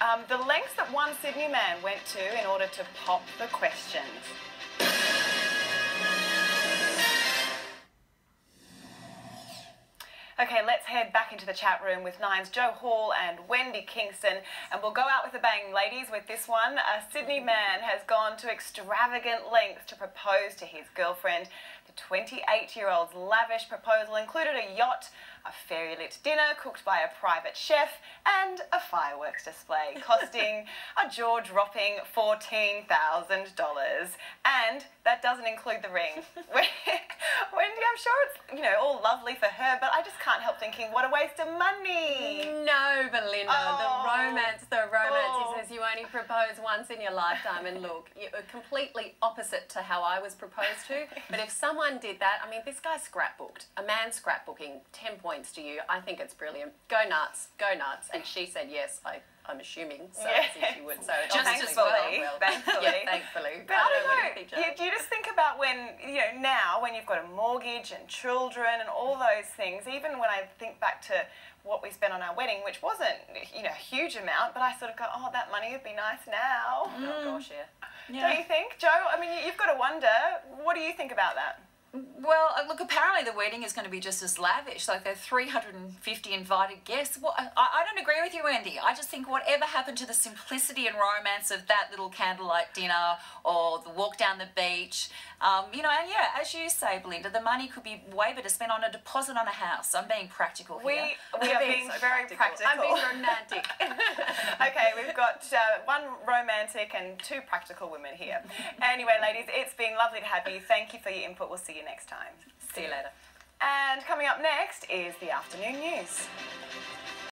Um, the lengths that one Sydney man went to in order to pop the questions. Okay, let's head back into the chat room with Nine's Jo Hall and Wendy Kingston. And we'll go out with a bang, ladies, with this one. A Sydney man has gone to extravagant lengths to propose to his girlfriend. The 28 year old's lavish proposal included a yacht, a fairy lit dinner cooked by a private chef, and a fireworks display costing a jaw dropping $14,000. And that doesn't include the ring. Wendy, I'm sure it's, you know, all lovely for her, but I just can't help thinking, what a waste of money. No, Belinda, Oh. the romance, the romance, Oh. he says you only propose once in your lifetime. And look, you're uh, completely opposite to how I was proposed to. But if someone did that, I mean, this guy scrapbooked, a man scrapbooking, 10 points to you. I think it's brilliant. Go nuts, go nuts. And she said yes, I, I'm assuming so, Yes. as if she would. So Just as fully, well. thankfully. Yeah, thankfully. But I don't what do know. you think, You, Jo? you just think about when, you know, now when you've got a mortgage and children and all those things, even when I think back to what we spent on our wedding, which wasn't, you know, a huge amount, but I sort of go, oh, that money would be nice now. Oh, mm. gosh, yeah. Don't you think, Jo? I mean, you've got to wonder, what do you think about that? Well, uh, look, apparently the wedding is going to be just as lavish. Like there are 350 invited guests. What, I, I don't agree with you, Andy. I just think whatever happened to the simplicity and romance of that little candlelight dinner or the walk down the beach, um, you know, and yeah, as you say, Belinda, the money could be way better spent on a deposit on a house. I'm being practical We, here. we we are Being being so very practical. I'm being romantic. okay, we've got uh, one romantic and two practical women here. Anyway, ladies, it's been lovely to have you. Thank you for your input. We'll see you next time. See you later. And coming up next is the afternoon news.